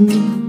Mm-hmm.